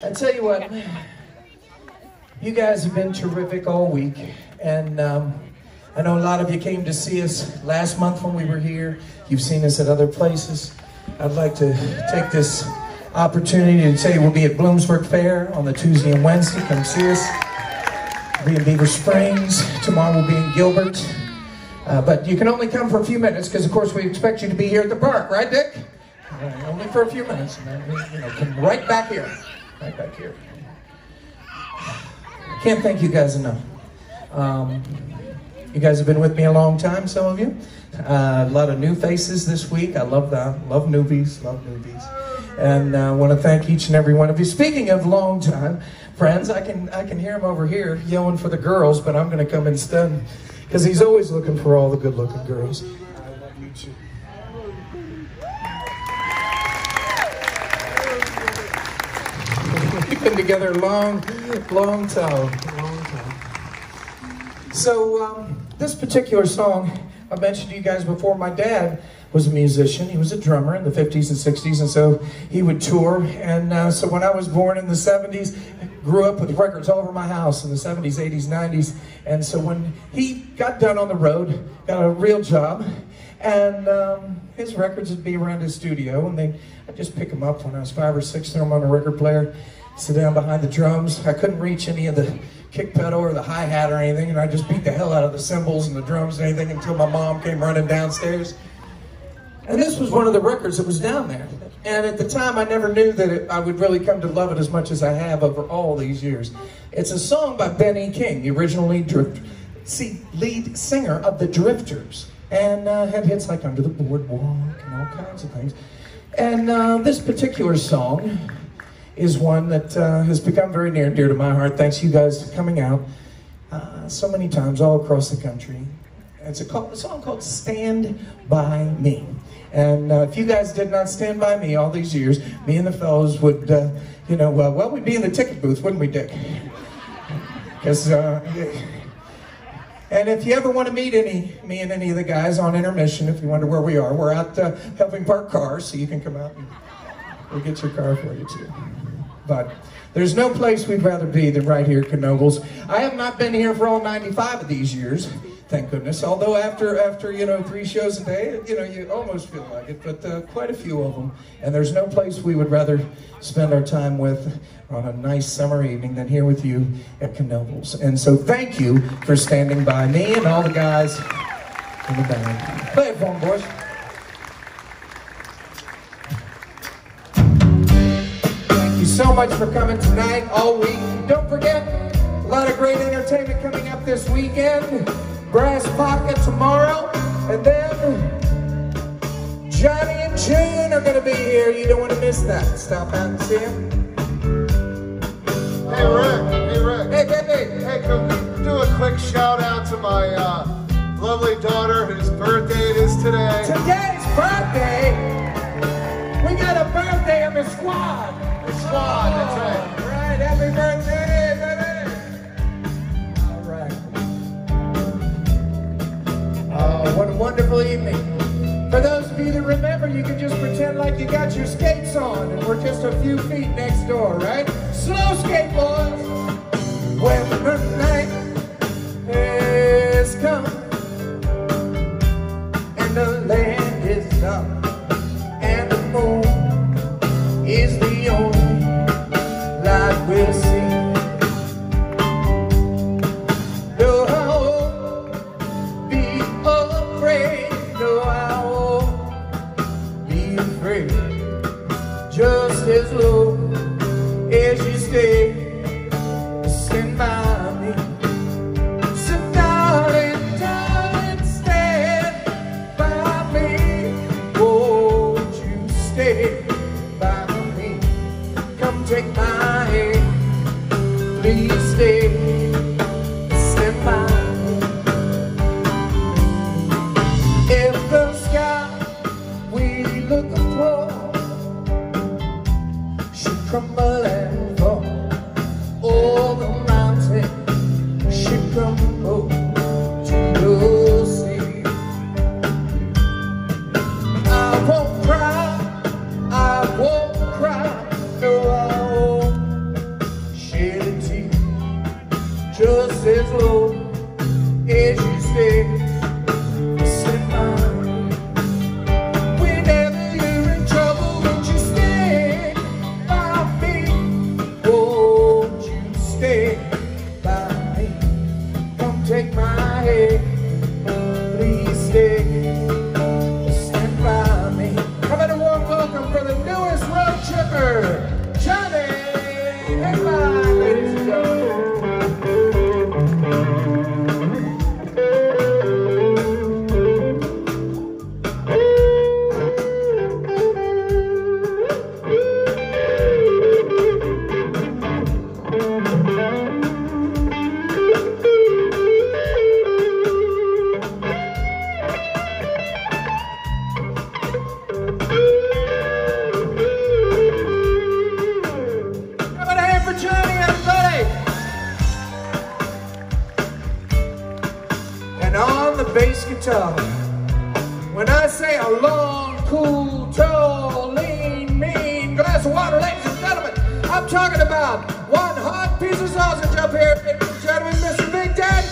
I tell you what, you guys have been terrific all week, and um, I know a lot of you came to see us last month when we were here. You've seen us at other places. I'd like to take this opportunity to tell you we'll be at Bloomsburg Fair on the Tuesday and Wednesday. Come see us. We'll be in Beaver Springs. Tomorrow we'll be in Gilbert. Uh, but you can only come for a few minutes because, of course, we expect you to be here at the park, right, Dick? Uh, only for a few minutes, and then you know, come right back here right back here. I Can't thank you guys enough. Um, you guys have been with me a long time, some of you. Uh, a lot of new faces this week. I love that. Love newbies. Love newbies. And I uh, want to thank each and every one of you. Speaking of long time friends, I can I can hear him over here yelling for the girls, but I'm going to come instead because he's always looking for all the good-looking girls. been together long, long time. Long time. So, um, this particular song, I mentioned to you guys before, my dad was a musician. He was a drummer in the 50s and 60s, and so he would tour. And uh, so when I was born in the 70s, grew up with records all over my house in the 70s, 80s, 90s. And so when he got done on the road, got a real job, and um, his records would be around his studio, and they I'd just pick them up when I was five or six, throw them on a record player sit down behind the drums. I couldn't reach any of the kick pedal or the hi-hat or anything, and I just beat the hell out of the cymbals and the drums and anything until my mom came running downstairs. And this was one of the records that was down there. And at the time, I never knew that it, I would really come to love it as much as I have over all these years. It's a song by Benny King, the original lead, drift, see, lead singer of the Drifters. And uh, had hits like Under the Boardwalk and all kinds of things. And uh, this particular song is one that uh, has become very near and dear to my heart. Thanks you guys for coming out uh, so many times all across the country. It's a, call, a song called Stand By Me. And uh, if you guys did not stand by me all these years, me and the fellows would, uh, you know, well, we'd be in the ticket booth, wouldn't we, Dick? Because, uh, and if you ever want to meet any, me and any of the guys on intermission, if you wonder where we are, we're out helping park cars, so you can come out and we'll get your car for you too. But there's no place we'd rather be than right here at Knoebels. I have not been here for all 95 of these years, thank goodness. Although after, after you know, three shows a day, you know, you almost feel like it, but uh, quite a few of them. And there's no place we would rather spend our time with on a nice summer evening than here with you at Knoebels. And so thank you for standing by me and all the guys in the band. Play it for them, boys. So much for coming tonight, all week. Don't forget, a lot of great entertainment coming up this weekend. Brass Pocket tomorrow, and then Johnny and June are going to be here. You don't want to miss that. Stop out and see them. Hey, Rick. Hey, Rick. Hey, baby. Hey, can do a quick shout out to my uh, lovely daughter whose birthday it is today? Today's birthday? We got a birthday in the squad squad, that's right. All right, happy birthday, baby. All right. Oh, what a wonderful evening. For those of you that remember, you can just pretend like you got your skates on and we're just a few feet next door, right? Slow skate, boys. When the night is come and the land is dark crumble One hot piece of sausage up here, ladies and gentlemen, Mr. Big Dad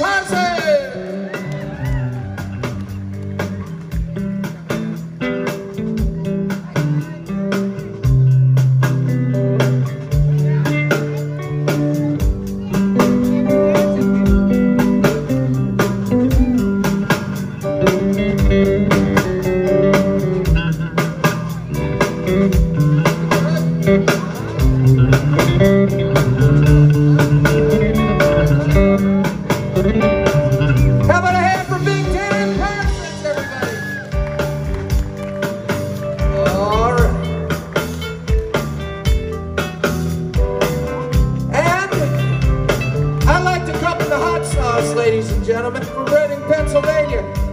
gentlemen from Reading, Pennsylvania.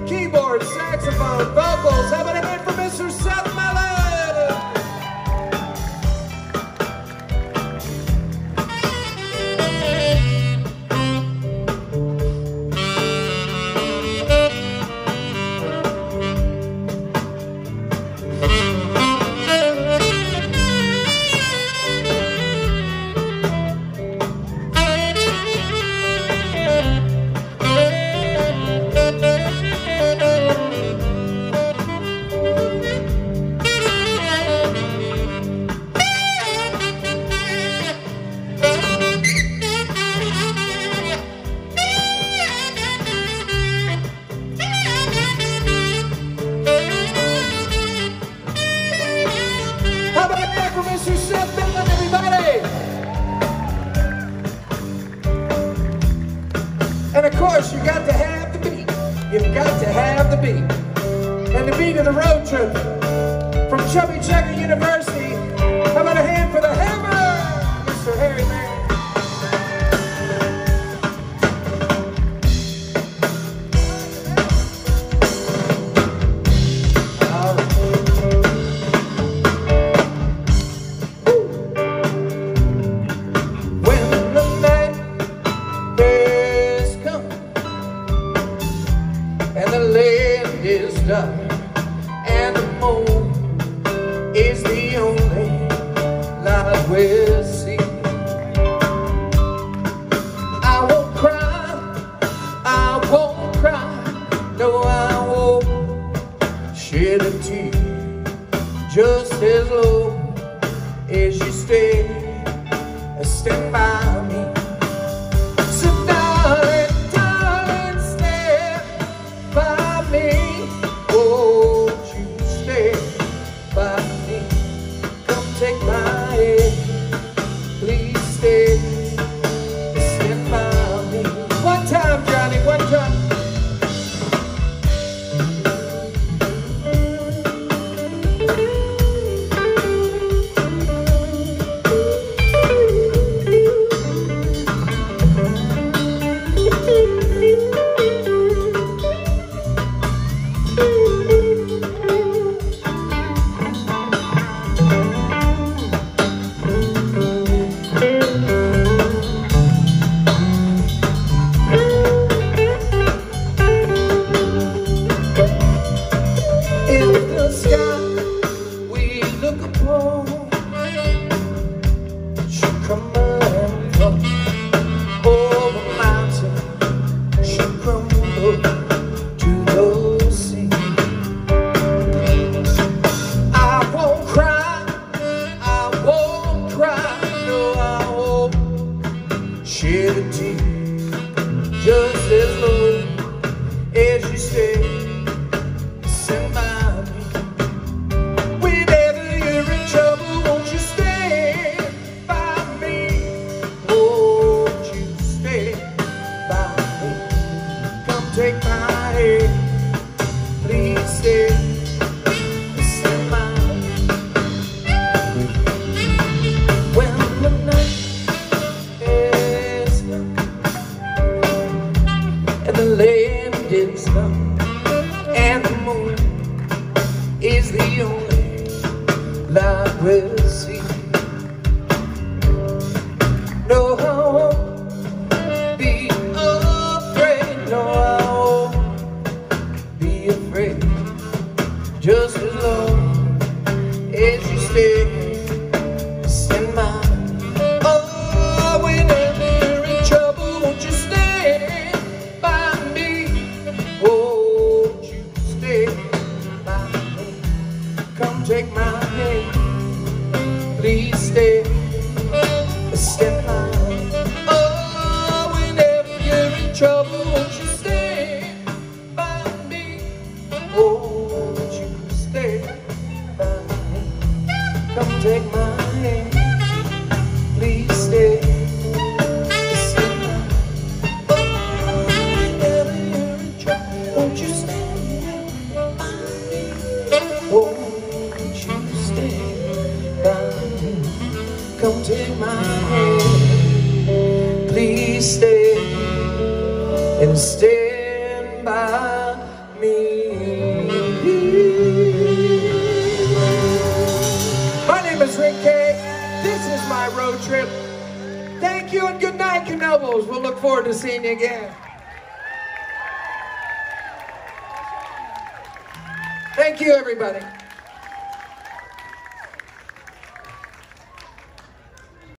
land is done and the home is the only light we'll see. I won't cry, I won't cry, no I won't shed a tear just as long as you stay a step by. take my hand. Please stay. When the night is and the land is and the moon is the only light Knoebels. We'll look forward to seeing you again. Thank you, everybody.